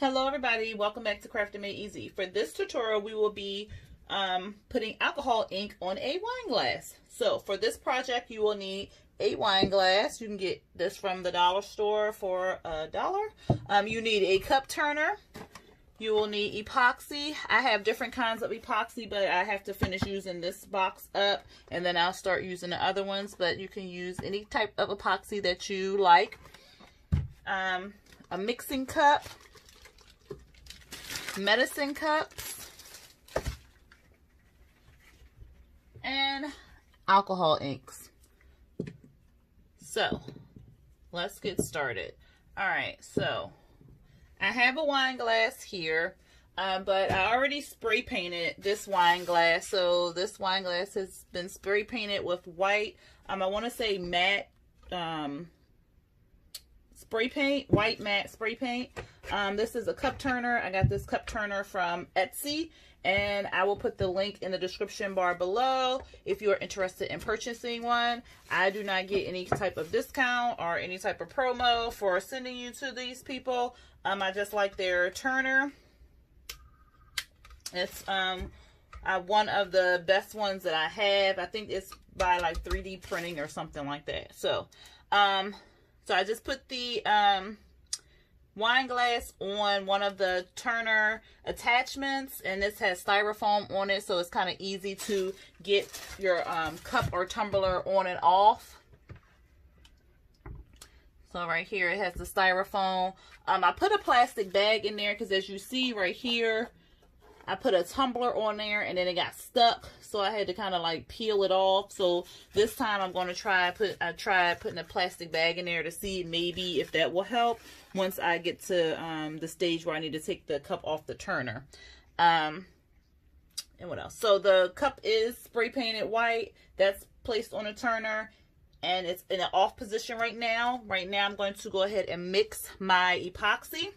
Hello everybody, welcome back to Crafting Made Easy. For this tutorial, we will be um, putting alcohol ink on a wine glass. So for this project, you will need a wine glass. You can get this from the dollar store for a dollar. Um, you need a cup turner. You will need epoxy. I have different kinds of epoxy, but I have to finish using this box up, and then I'll start using the other ones, but you can use any type of epoxy that you like. Um, a mixing cup medicine cups, and alcohol inks. So, let's get started. All right, so I have a wine glass here, um, but I already spray painted this wine glass. So this wine glass has been spray painted with white, um, I want to say matte um, spray paint, white matte spray paint. Um, this is a cup turner. I got this cup turner from Etsy and I will put the link in the description bar below if you're interested in purchasing one. I do not get any type of discount or any type of promo for sending you to these people. Um, I just like their turner. It's um uh, one of the best ones that I have. I think it's by like 3D printing or something like that. So, um, so I just put the um wine glass on one of the Turner attachments and this has styrofoam on it so it's kind of easy to get your um, cup or tumbler on and off. So right here it has the styrofoam. Um, I put a plastic bag in there because as you see right here I put a tumbler on there and then it got stuck. So I had to kind of like peel it off. So this time I'm going to try put I tried putting a plastic bag in there to see maybe if that will help once I get to um, the stage where I need to take the cup off the turner. Um, and what else? So the cup is spray painted white. That's placed on a turner and it's in an off position right now. Right now I'm going to go ahead and mix my epoxy.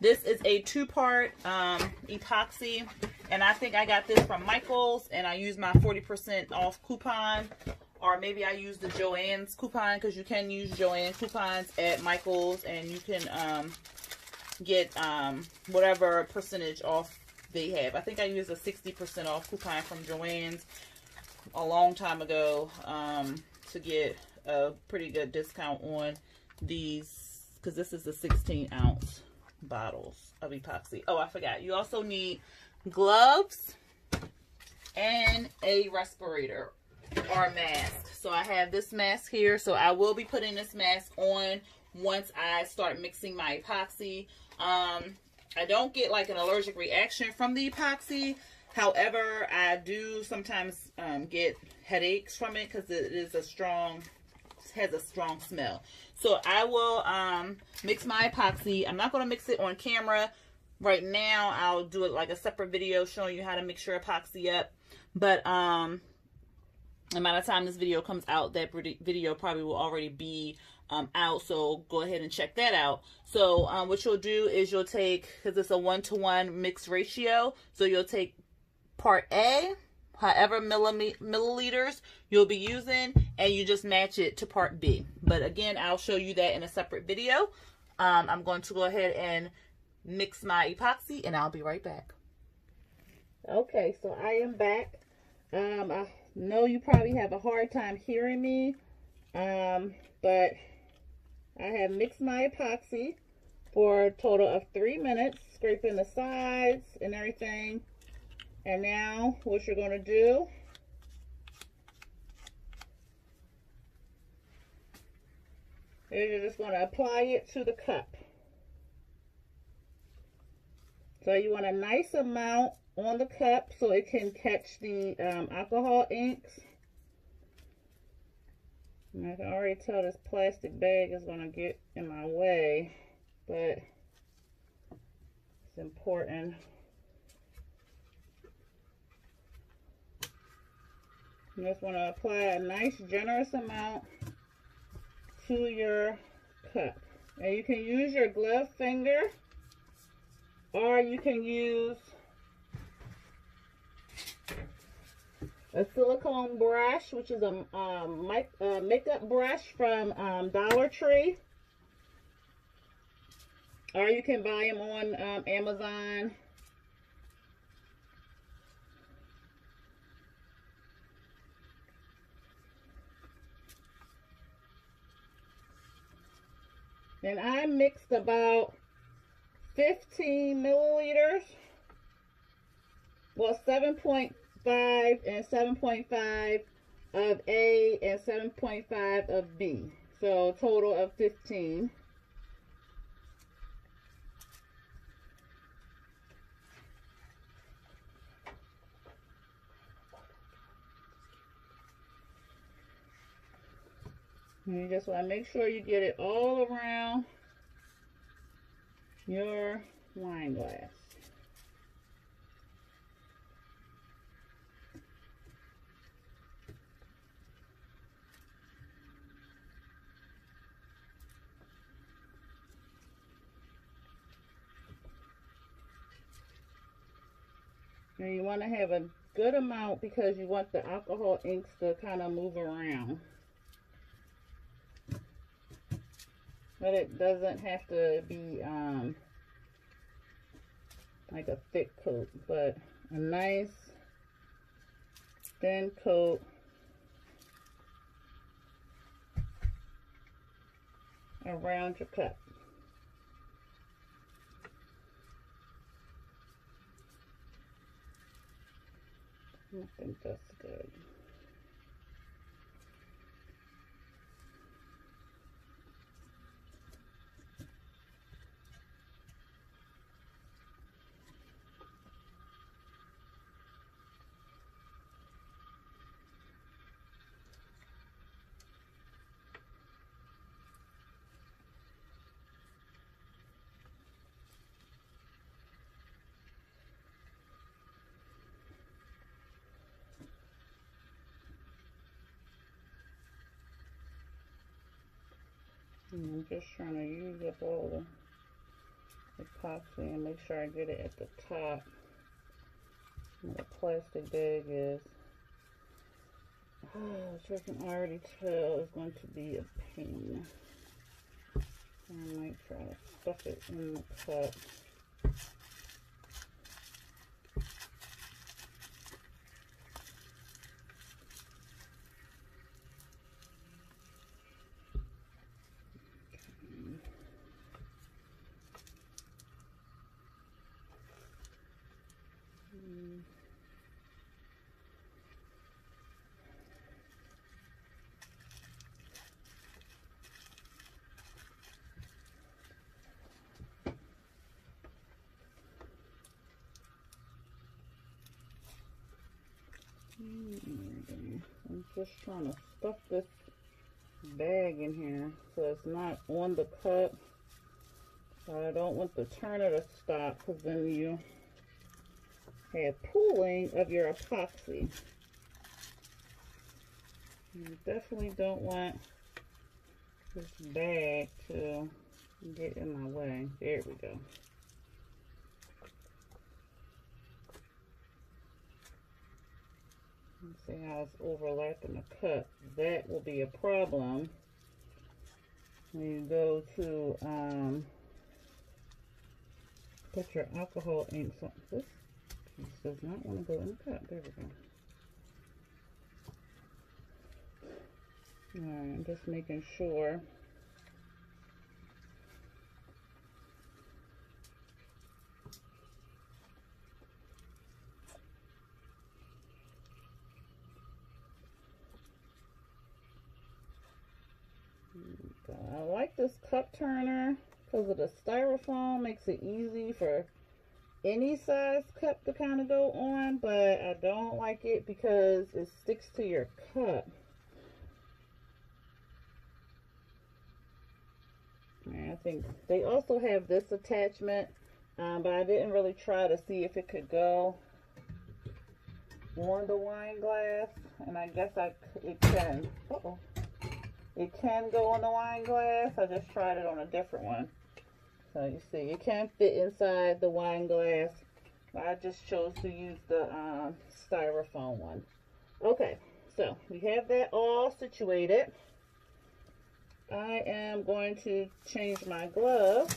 This is a two-part um, epoxy, and I think I got this from Michaels, and I used my 40% off coupon, or maybe I used the Joann's coupon, because you can use Joann coupons at Michaels, and you can um, get um, whatever percentage off they have. I think I used a 60% off coupon from Joann's a long time ago um, to get a pretty good discount on these, because this is a 16 ounce bottles of epoxy. Oh, I forgot. You also need gloves and a respirator or a mask. So I have this mask here. So I will be putting this mask on once I start mixing my epoxy. Um, I don't get like an allergic reaction from the epoxy. However, I do sometimes um, get headaches from it because it is a strong has a strong smell. So I will um, mix my epoxy. I'm not going to mix it on camera right now. I'll do it like a separate video showing you how to mix your epoxy up. But um, amount of time this video comes out, that video probably will already be um, out. So go ahead and check that out. So um, what you'll do is you'll take, because it's a one-to-one -one mix ratio, so you'll take part A, however milliliters you'll be using and you just match it to part B. But again, I'll show you that in a separate video. Um, I'm going to go ahead and mix my epoxy and I'll be right back. Okay, so I am back. Um, I know you probably have a hard time hearing me, um, but I have mixed my epoxy for a total of three minutes, scraping the sides and everything. And now what you're going to do is you're just going to apply it to the cup. So you want a nice amount on the cup so it can catch the um, alcohol inks. And I can already tell this plastic bag is going to get in my way, but it's important You just want to apply a nice generous amount to your cup. And you can use your glove finger or you can use a silicone brush, which is a um, makeup brush from um, Dollar Tree. or you can buy them on um, Amazon. And I mixed about 15 milliliters. Well, 7.5 and 7.5 of A and 7.5 of B. So total of 15. You just want to make sure you get it all around your wine glass. Now you want to have a good amount because you want the alcohol inks to kind of move around. But it doesn't have to be um, like a thick coat, but a nice thin coat around your cup. I think that's good. Mm, I'm just trying to use up all the epoxy and make sure I get it at the top the plastic bag is. Oh, which I can already tell is going to be a pain. I might try to stuff it in the cup. Hmm, I'm just trying to stuff this bag in here so it's not on the cup. I don't want the turner to stop because then you have pooling of your epoxy. You definitely don't want this bag to get in my way. There we go. See how it's overlapping the cup. That will be a problem when you go to um, put your alcohol inks. This piece does not want to go in the cup. There we go. Alright, I'm just making sure I like this cup turner because of the styrofoam. Makes it easy for any size cup to kind of go on but I don't like it because it sticks to your cup. I think they also have this attachment um, but I didn't really try to see if it could go on the wine glass. And I guess I it can. Uh -oh. It can go on the wine glass. I just tried it on a different one. So you see, it can fit inside the wine glass. I just chose to use the um, styrofoam one. Okay, so we have that all situated. I am going to change my glove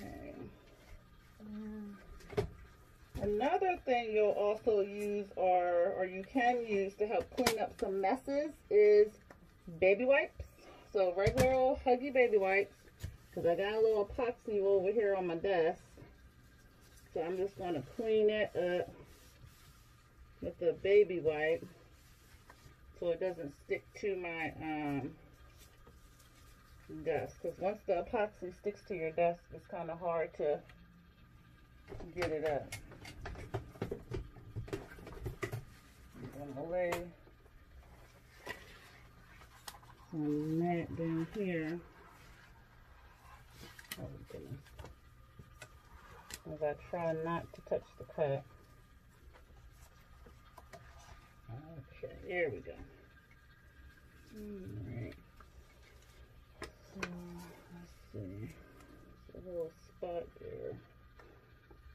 Okay. Another thing you'll also use or, or you can use to help clean up some messes is baby wipes. So regular old Huggy baby wipes. Because I got a little epoxy over here on my desk. So I'm just going to clean it up with the baby wipe so it doesn't stick to my um, desk. Because once the epoxy sticks to your desk, it's kind of hard to get it up. I'm going to lay some mat down here. Oh goodness. As I try not to touch the cut. Okay, there we go. Alright. So, let's see. There's a little spot there.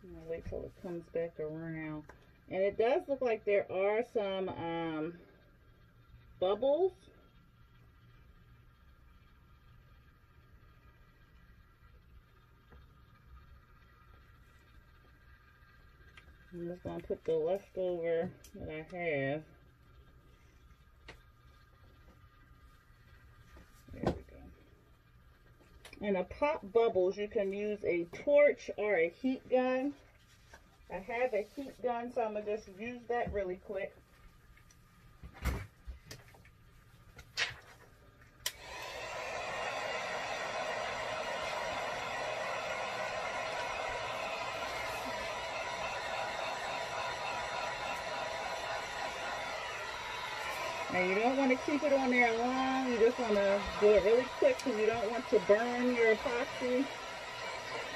I'm gonna wait till it comes back around. And it does look like there are some um, bubbles. I'm just going to put the leftover that I have. There we go. And to pop bubbles, you can use a torch or a heat gun. I have a heat gun, so I'm going to just use that really quick. Now you don't want to keep it on there long. You just want to do it really quick because you don't want to burn your epoxy.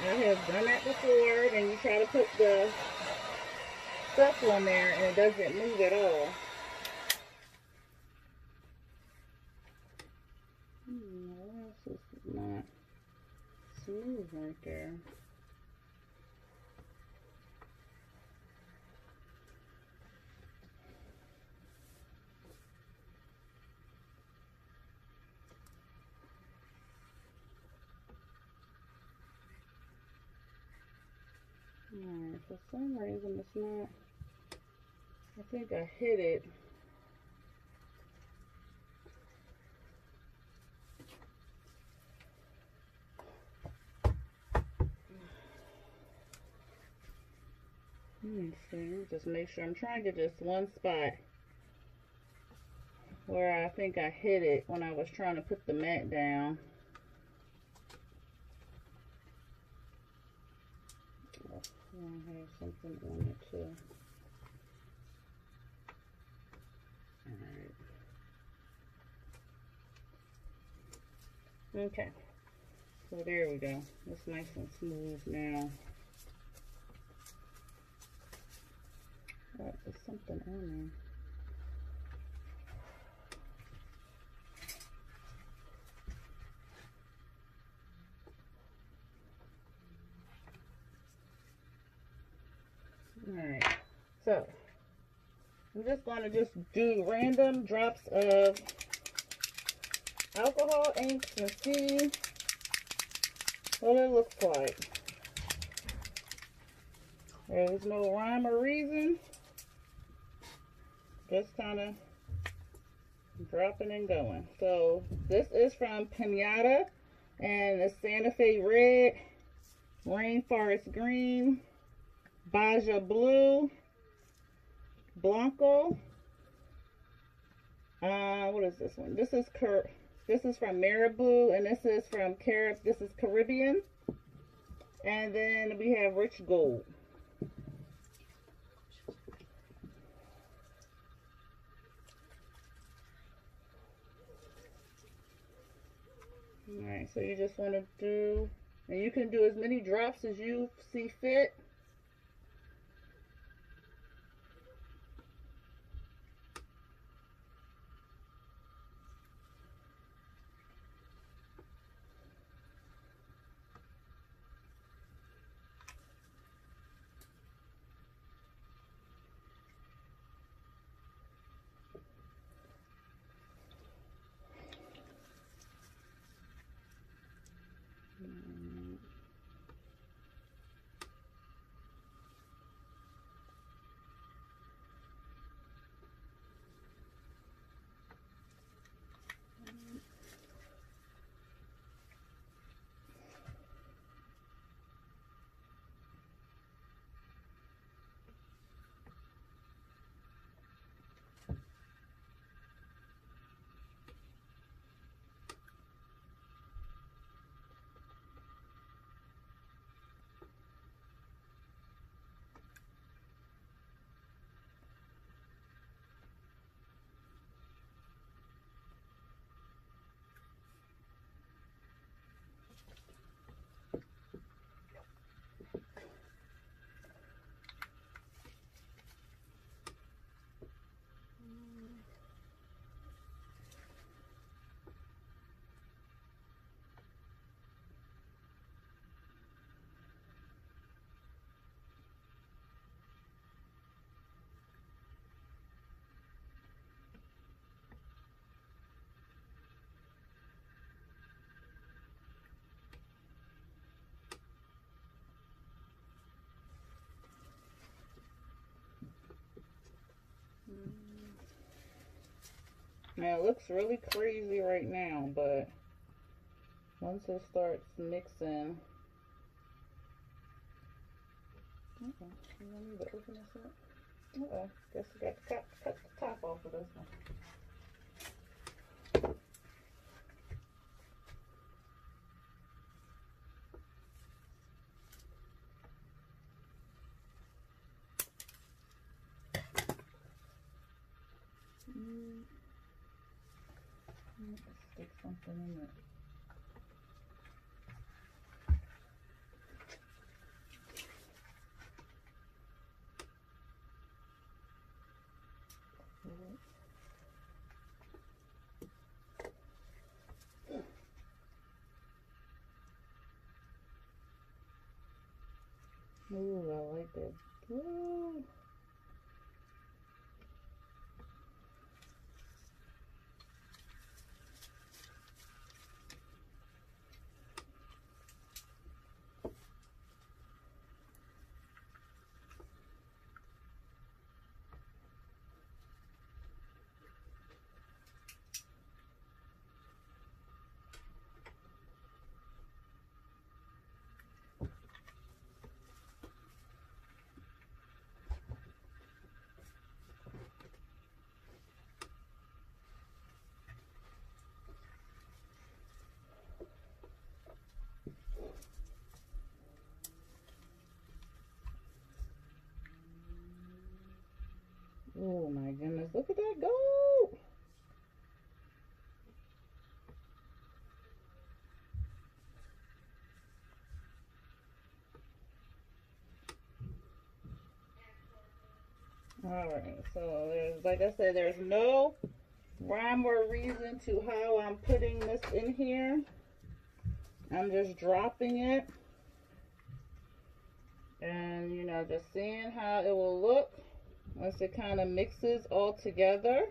I have done that before. Then you try to put the stuff on there and it doesn't move at all. Hmm, this is not smooth right there. Alright, for some reason it's not, I think I hit it. See, just make sure, I'm trying to get this one spot where I think I hit it when I was trying to put the mat down. I have something on it too. Alright. Okay. So there we go. It's nice and smooth now. Oh, there's something on there. Alright, so I'm just going to just do random drops of alcohol inks and see what it looks like. There's no rhyme or reason. Just kind of dropping and going. So this is from Pinata and the Santa Fe Red, Rainforest Green, Baja Blue, Blanco. Uh, what is this one? This is Car this is from Marabu, and this is from Carib. This is Caribbean, and then we have Rich Gold. Alright, so you just want to do, and you can do as many drops as you see fit. Now it looks really crazy right now, but once it starts mixing. Okay, me to open this up? Uh guess I got to cut, cut the top off of this one. Ooh, I like that. Ooh. Oh look at that go! Alright, so there's, like I said, there's no rhyme or reason to how I'm putting this in here. I'm just dropping it. And, you know, just seeing how it will look once it kind of mixes all together.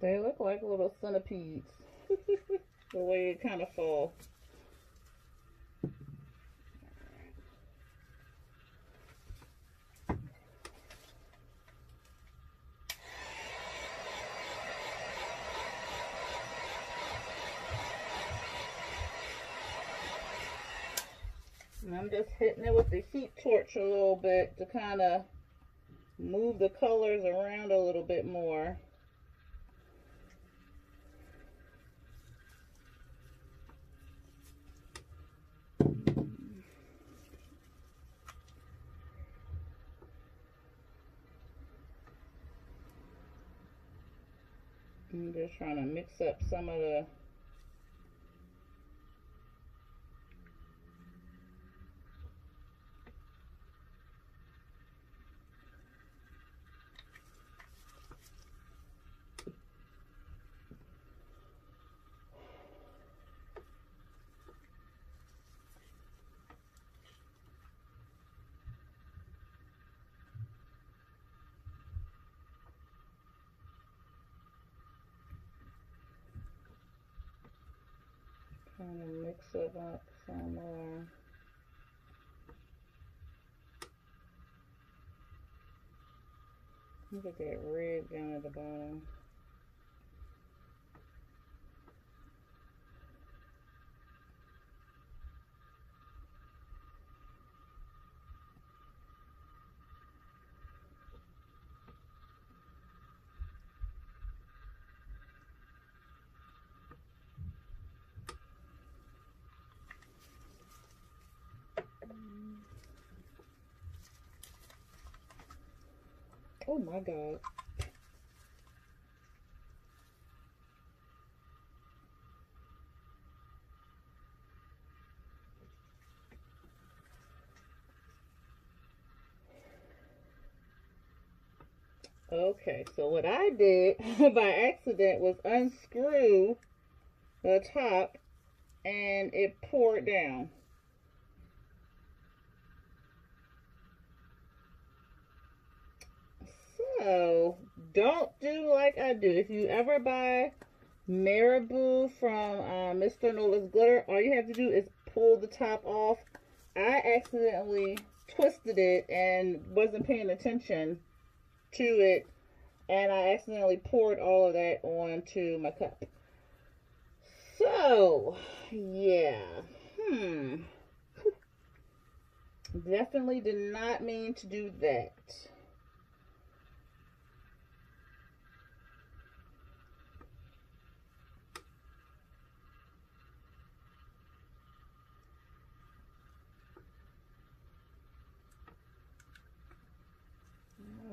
They look like little centipedes. the way it kind of falls. And I'm just hitting it with the heat torch a little bit to kind of move the colors around a little bit more. I'm just trying to mix up some of the Kind of mix it up some more. At that red down at the bottom. Oh my God. Okay, so what I did by accident was unscrew the top and it poured down. So don't do like I do. If you ever buy Marabu from uh, Mr. Nola's Glitter, all you have to do is pull the top off. I accidentally twisted it and wasn't paying attention to it and I accidentally poured all of that onto my cup. So, yeah. Hmm. Definitely did not mean to do that.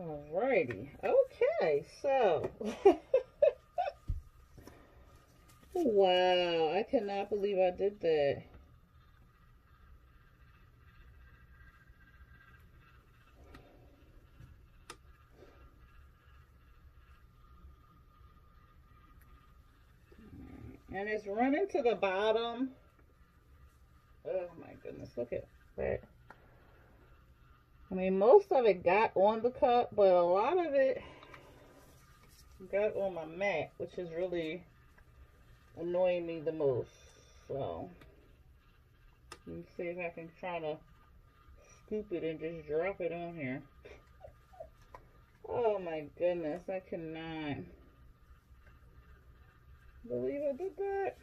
Alrighty. Okay, so. wow, I cannot believe I did that. And it's running to the bottom. Oh my goodness, look at that. I mean, most of it got on the cup, but a lot of it got on my mat, which is really annoying me the most. So, let me see if I can try to scoop it and just drop it on here. Oh my goodness, I cannot believe I did that.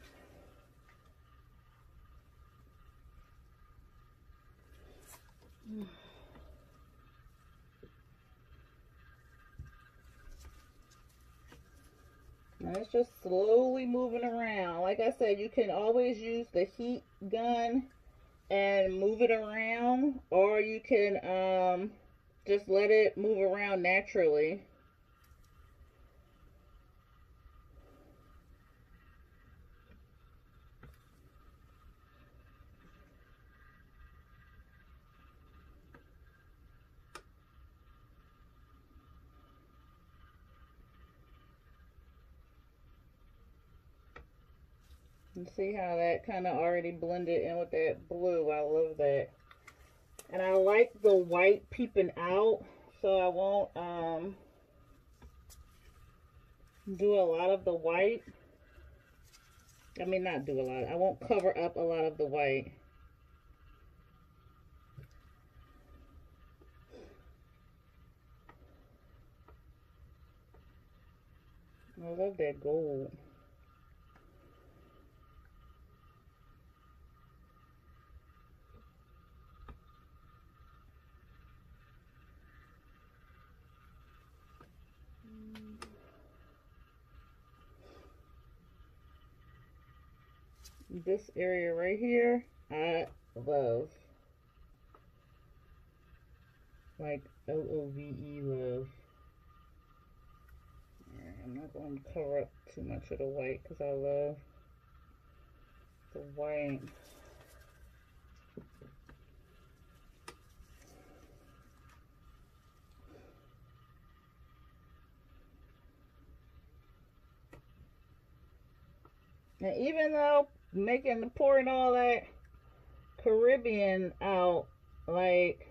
It's just slowly moving around. Like I said, you can always use the heat gun and move it around. Or you can um, just let it move around naturally. See how that kind of already blended in with that blue. I love that. And I like the white peeping out. So I won't um, do a lot of the white. I mean, not do a lot. I won't cover up a lot of the white. I love that gold. This area right here, I love. Like L-O-V-E love. I'm not going to cover up too much of the white because I love the white. And even though making the pouring all that Caribbean out like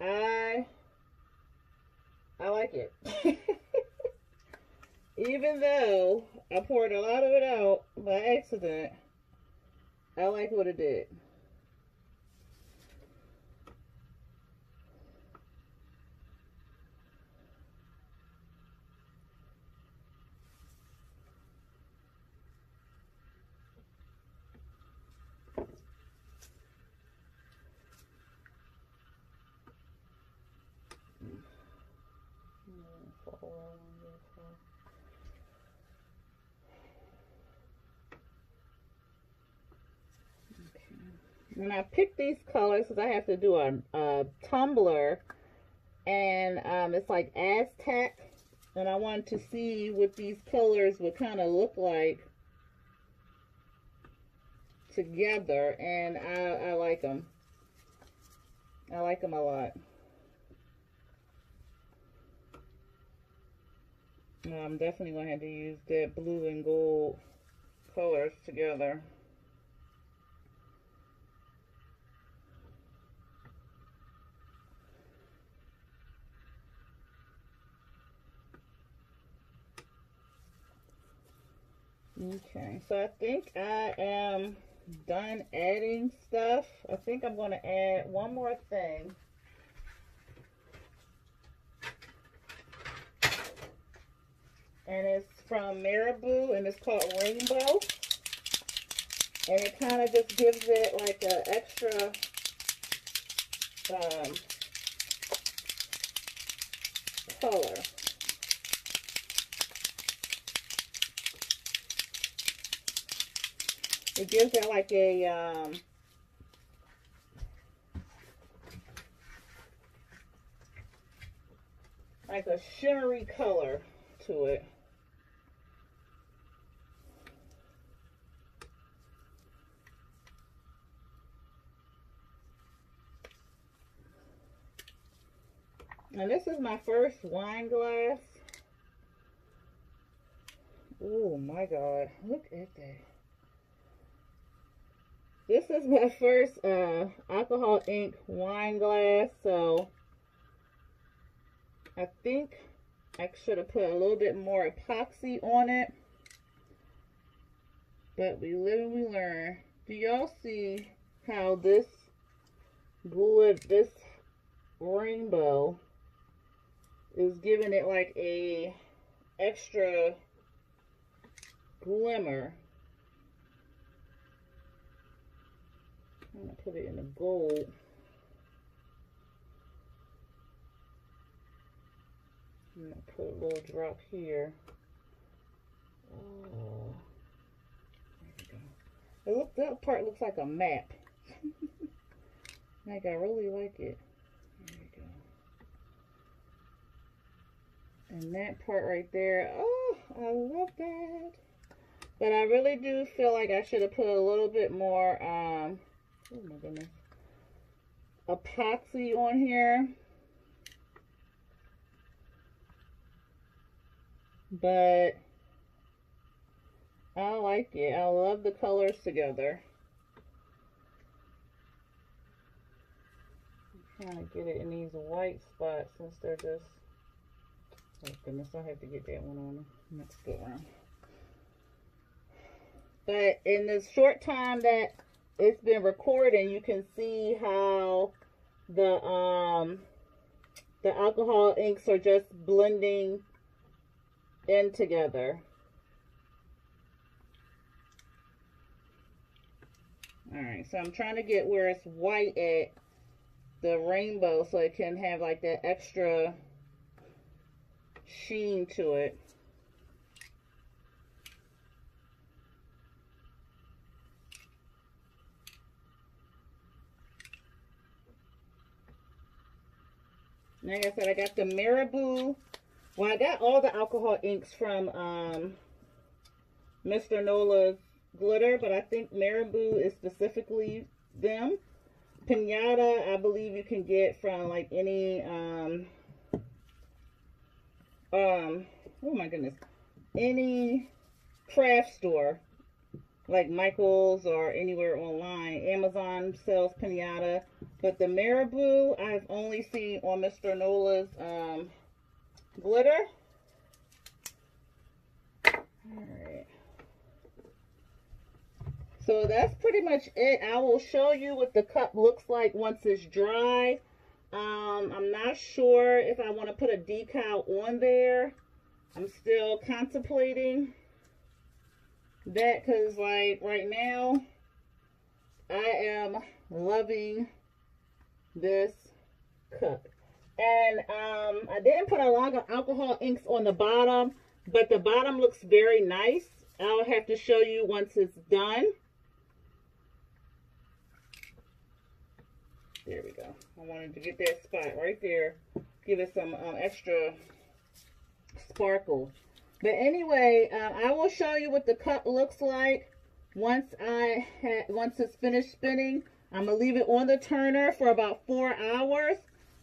I I like it. Even though I poured a lot of it out by accident, I like what it did. And I picked these colors because I have to do a, a tumbler. And um, it's like Aztec. And I wanted to see what these colors would kind of look like together. And I, I like them. I like them a lot. I'm definitely going to have to use that blue and gold colors together. Okay, so I think I am done adding stuff. I think I'm going to add one more thing. And it's from Marabu and it's called Rainbow. And it kind of just gives it like an extra um, color. It gives it like a um, like a shimmery color to it. And this is my first wine glass. Oh my God, look at that. This is my first uh, alcohol ink wine glass, so I think I should have put a little bit more epoxy on it. But we live and we learn. Do y'all see how this glue, this rainbow is giving it like a extra glimmer. I'm gonna put it in the gold. I'm gonna put a little drop here. Oh, it look, that part looks like a map. like I really like it. There we go. And that part right there, oh, I love that. But I really do feel like I should have put a little bit more, um, oh my goodness, epoxy on here. But I like it. I love the colors together. I'm trying to get it in these white spots since they're just Oh goodness, I have to get that one on next go around. But in this short time that it's been recording, you can see how the um the alcohol inks are just blending in together. Alright, so I'm trying to get where it's white at the rainbow so it can have like that extra sheen to it. Like I said, I got the Marabu. Well, I got all the alcohol inks from um, Mr. Nola's glitter, but I think Marabu is specifically them. Pinata, I believe you can get from like any um, um, oh my goodness, any craft store like Michael's or anywhere online. Amazon sells pinata, but the Marabu I've only seen on Mr. Nola's um, glitter. Alright. So that's pretty much it. I will show you what the cup looks like once it's dry. Um, I'm not sure if I want to put a decal on there. I'm still contemplating that because like right now I am loving this cup. And um, I didn't put a lot of alcohol inks on the bottom, but the bottom looks very nice. I'll have to show you once it's done. There we go. I wanted to get that spot right there. Give it some um, extra sparkle. But anyway, uh, I will show you what the cup looks like once I once it's finished spinning. I'm gonna leave it on the turner for about four hours.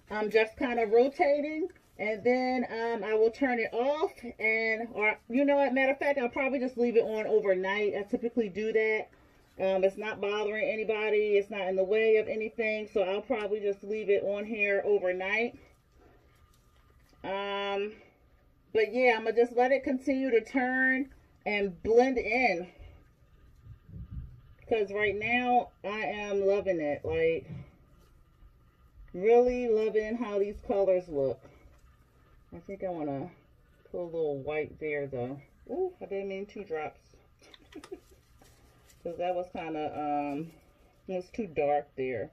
I'm just kind of rotating, and then um, I will turn it off. And or you know what? Matter of fact, I'll probably just leave it on overnight. I typically do that um, it's not bothering anybody. It's not in the way of anything. So I'll probably just leave it on here overnight. Um, but yeah, I'm going to just let it continue to turn. and blend in. Because right now, I am loving it. Like, really loving how these colors look. I think I want to put a little white there, though. Ooh, I didn't mean two drops. Because that was kind of, um, it was too dark there.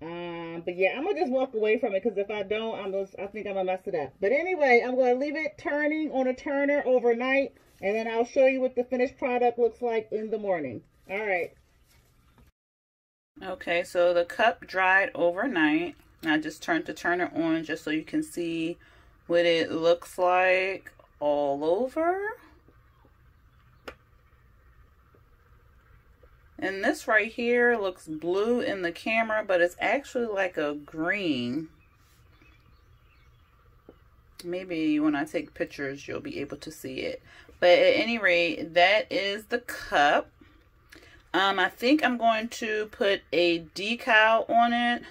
Um, but yeah, I'm gonna just walk away from it because if I don't, I'm just, I think I'm gonna mess it up. But anyway, I'm gonna leave it turning on a turner overnight, and then I'll show you what the finished product looks like in the morning. All right. Okay, so the cup dried overnight. I just turned the turner on just so you can see what it looks like all over. And this right here looks blue in the camera, but it's actually like a green. Maybe when I take pictures, you'll be able to see it. But at any rate, that is the cup. Um, I think I'm going to put a decal on it.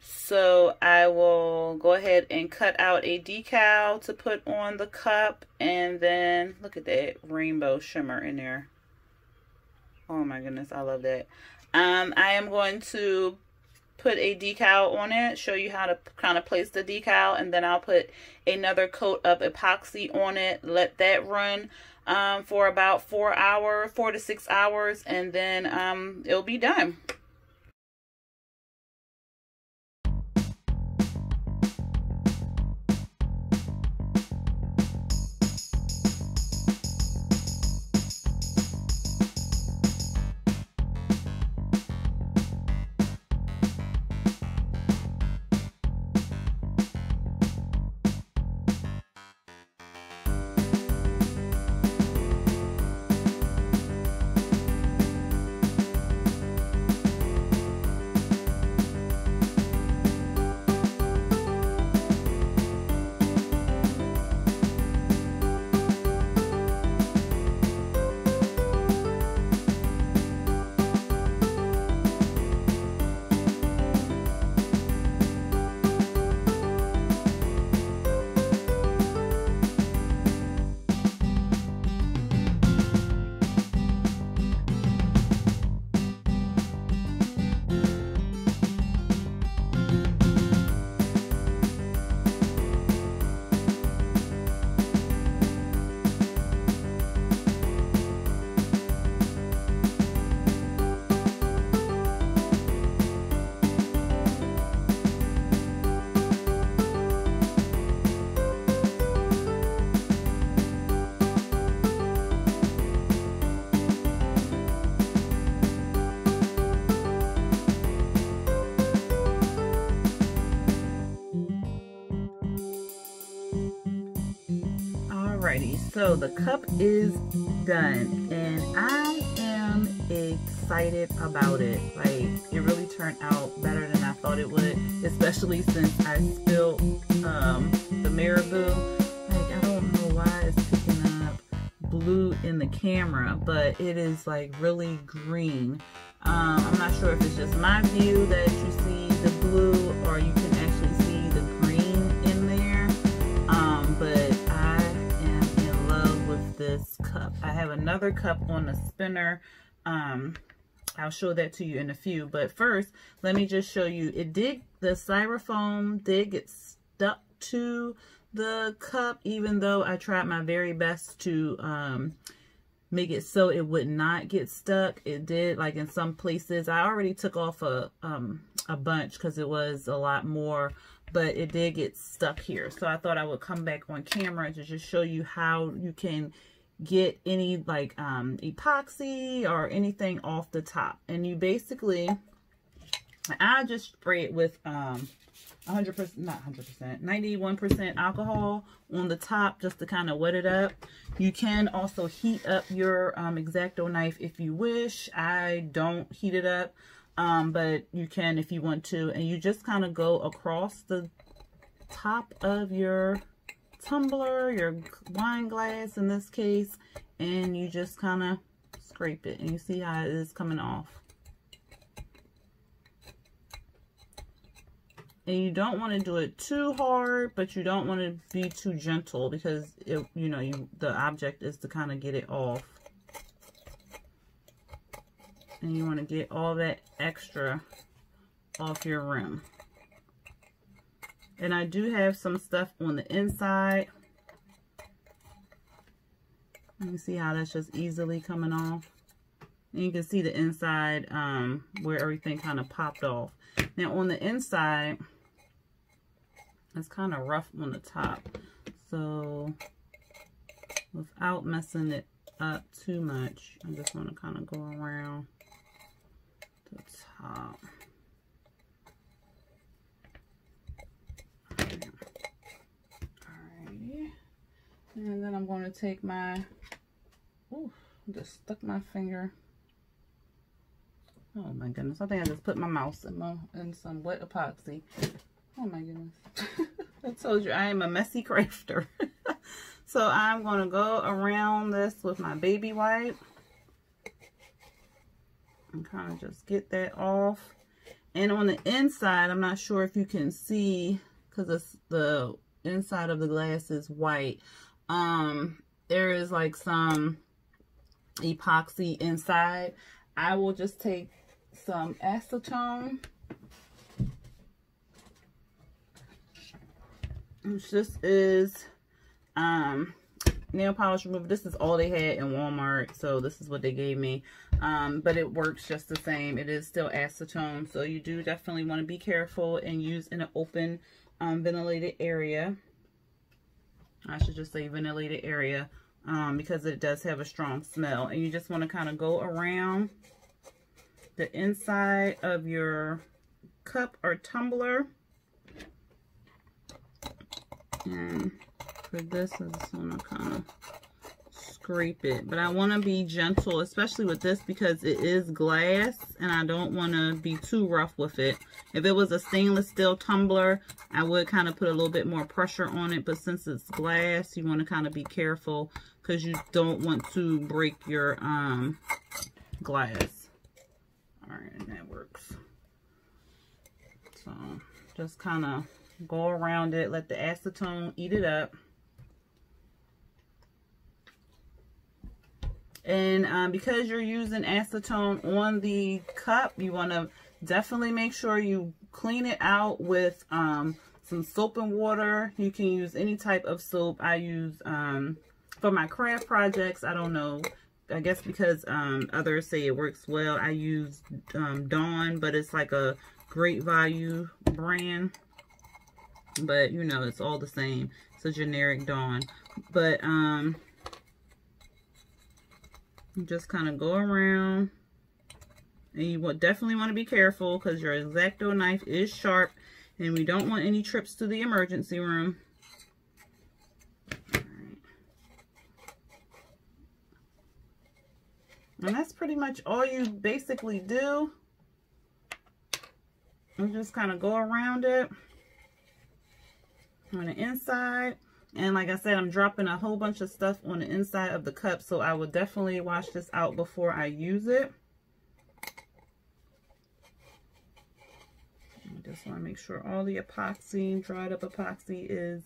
So I will go ahead and cut out a decal to put on the cup. And then look at that rainbow shimmer in there. Oh my goodness, I love that. Um, I am going to put a decal on it, show you how to kind of place the decal, and then I'll put another coat of epoxy on it, let that run um, for about four hours, four to six hours, and then um, it'll be done. So the cup is done and I am excited about it. Like it really turned out better than I thought it would especially since I spilled um, the Marabu. Like I don't know why it's picking up blue in the camera but it is like really green. Um, I'm not sure if it's just my view that you see the blue or you I have another cup on the spinner. Um, I'll show that to you in a few. But first, let me just show you. It did, the styrofoam did get stuck to the cup, even though I tried my very best to um, make it so it would not get stuck. It did, like in some places. I already took off a, um, a bunch because it was a lot more, but it did get stuck here. So I thought I would come back on camera to just show you how you can get any like um, epoxy or anything off the top. And you basically, I just spray it with um, 100%, not 100%, 91% alcohol on the top just to kind of wet it up. You can also heat up your um, X-Acto knife if you wish. I don't heat it up, um, but you can if you want to. And you just kind of go across the top of your tumbler, your wine glass in this case, and you just kind of scrape it. And you see how it is coming off. and you don't want to do it too hard, but you don't want to be too gentle because it, you know, you the object is to kind of get it off. And you want to get all that extra off your rim. And I do have some stuff on the inside. You can see how that's just easily coming off. And you can see the inside um, where everything kind of popped off. Now on the inside, it's kind of rough on the top. So without messing it up too much, I just want to kind of go around the top. Alrighty. And then I'm going to take my, oh, just stuck my finger. Oh my goodness, I think I just put my mouse in, my, in some wet epoxy. Oh my goodness. I told you I am a messy crafter. so I'm going to go around this with my baby wipe. And kind of just get that off. And on the inside, I'm not sure if you can see because the inside of the glass is white. Um, there is like some epoxy inside. I will just take some acetone. Which this is um nail polish remover. This is all they had in walmart so this is what they gave me. Um but it works just the same. It is still acetone so you do definitely want to be careful and use in an open um, ventilated area i should just say ventilated area um because it does have a strong smell. And you just want to kind of go around the inside of your cup or tumbler. And for this, I just want to kind of scrape it. But I want to be gentle, especially with this because it is glass and I don't want to be too rough with it. If it was a stainless steel tumbler, I would kind of put a little bit more pressure on it. But since it's glass, you want to kind of be careful because you don't want to break your um, glass. All right, that works. So just kind of go around it, let the acetone eat it up. And um, because you're using acetone on the cup, you want to definitely make sure you clean it out with um, some soap and water. You can use any type of soap. I use, um, for my craft projects, I don't know, I guess because um, others say it works well, I use um, Dawn, but it's like a great value brand. But you know it's all the same. It's a generic Dawn. But um just kind of go around. And you will definitely want to be careful because your X-Acto knife is sharp. And we don't want any trips to the emergency room. And that's pretty much all you basically do. You just kind of go around it. On the inside. And like I said, I'm dropping a whole bunch of stuff on the inside of the cup. So I will definitely wash this out before I use it. I just want to make sure all the epoxy, dried up epoxy is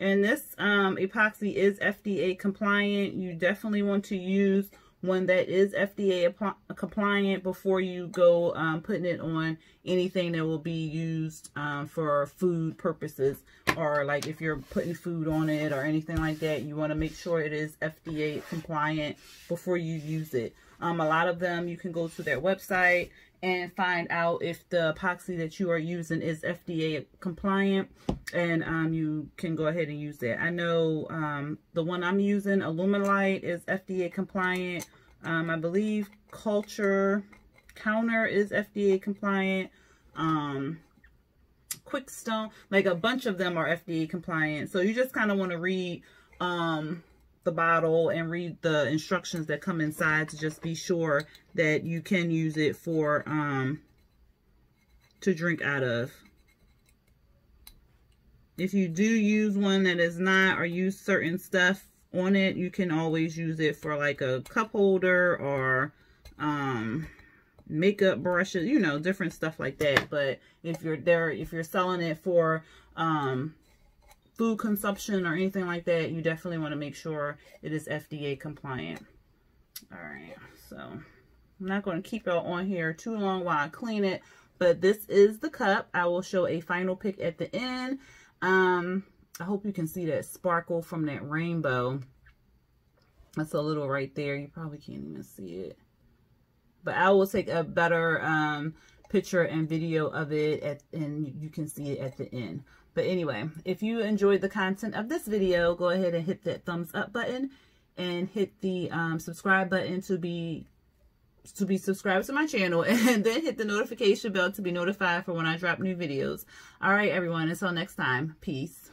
and this um, epoxy is FDA compliant. You definitely want to use one that is FDA compliant before you go um, putting it on anything that will be used um, for food purposes or like if you're putting food on it or anything like that you want to make sure it is FDA compliant before you use it um, a lot of them you can go to their website and find out if the epoxy that you are using is FDA compliant and um, you can go ahead and use that. I know um, the one I'm using, Alumilite, is FDA compliant. Um, I believe Culture Counter is FDA compliant. Um, Quickstone, like a bunch of them are FDA compliant. So you just kind of want to read um, the bottle and read the instructions that come inside to just be sure that you can use it for um to drink out of if you do use one that is not or use certain stuff on it you can always use it for like a cup holder or um makeup brushes, you know, different stuff like that. But if you're there, if you're selling it for um, food consumption or anything like that, you definitely want to make sure it is FDA compliant. All right, so I'm not going to keep it on here too long while I clean it, but this is the cup. I will show a final pick at the end. Um, I hope you can see that sparkle from that rainbow. That's a little right there. You probably can't even see it. But I will take a better um, picture and video of it at, and you can see it at the end. But anyway, if you enjoyed the content of this video, go ahead and hit that thumbs up button and hit the um, subscribe button to be to be subscribed to my channel and then hit the notification bell to be notified for when I drop new videos. All right, everyone. Until next time. Peace.